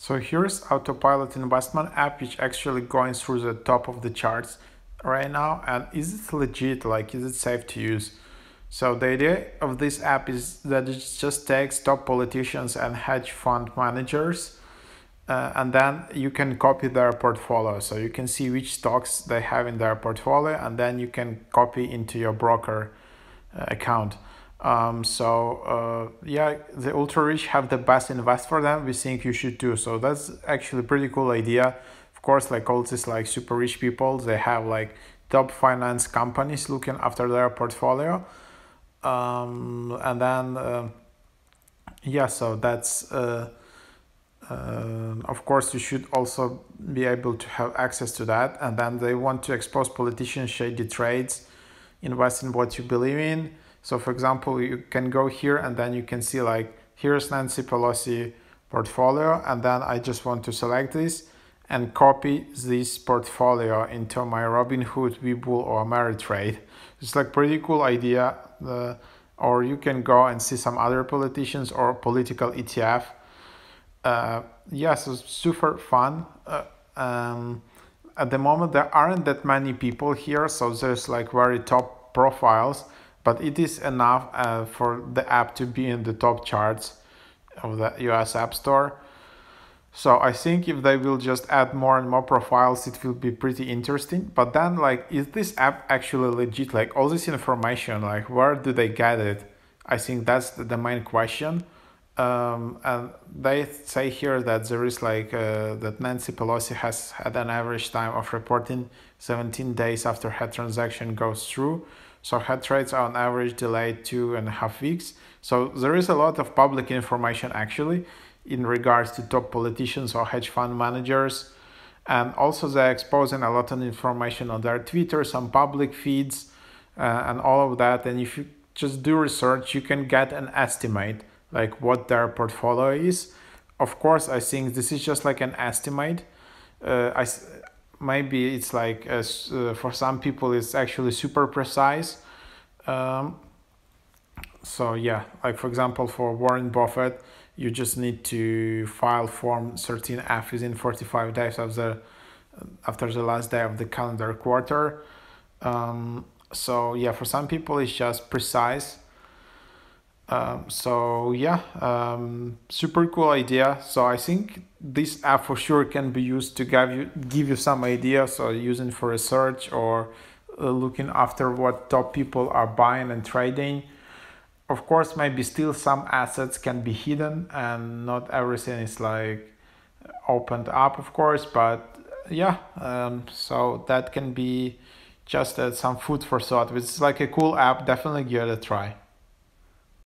So here's Autopilot investment app, which actually going through the top of the charts right now. And is it legit? Like, is it safe to use? So the idea of this app is that it just takes top politicians and hedge fund managers, uh, and then you can copy their portfolio. So you can see which stocks they have in their portfolio, and then you can copy into your broker uh, account. Um, so uh, yeah, the ultra rich have the best invest for them. We think you should too. So that's actually pretty cool idea. Of course, like all these like super rich people, they have like top finance companies looking after their portfolio. Um, and then uh, yeah, so that's uh, uh, of course you should also be able to have access to that. And then they want to expose politicians' shady trades, invest in what you believe in so for example, you can go here and then you can see like, here's Nancy Pelosi portfolio. And then I just want to select this and copy this portfolio into my Robinhood, Webull or Ameritrade. It's like pretty cool idea. Uh, or you can go and see some other politicians or political ETF. Uh, yeah, so super fun. Uh, um, at the moment, there aren't that many people here, so there's like very top profiles but it is enough uh, for the app to be in the top charts of the US App Store. So I think if they will just add more and more profiles, it will be pretty interesting. But then like, is this app actually legit? Like all this information, like where do they get it? I think that's the main question. Um, and they say here that there is like uh, that Nancy Pelosi has had an average time of reporting 17 days after her transaction goes through. So head trades are on average delayed two and a half weeks. So there is a lot of public information actually in regards to top politicians or hedge fund managers. And also they're exposing a lot of information on their Twitter, some public feeds uh, and all of that. And if you just do research, you can get an estimate like what their portfolio is. Of course, I think this is just like an estimate. Uh, I, maybe it's like uh, for some people it's actually super precise. Um, so yeah like for example for warren buffett you just need to file form 13f within 45 days after after the last day of the calendar quarter. Um, so yeah for some people it's just precise um, so yeah, um, super cool idea. So I think this app for sure can be used to give you give you some ideas or using for research or uh, looking after what top people are buying and trading. Of course, maybe still some assets can be hidden and not everything is like opened up, of course. But yeah, um, so that can be just uh, some food for thought. It's like a cool app. Definitely give it a try.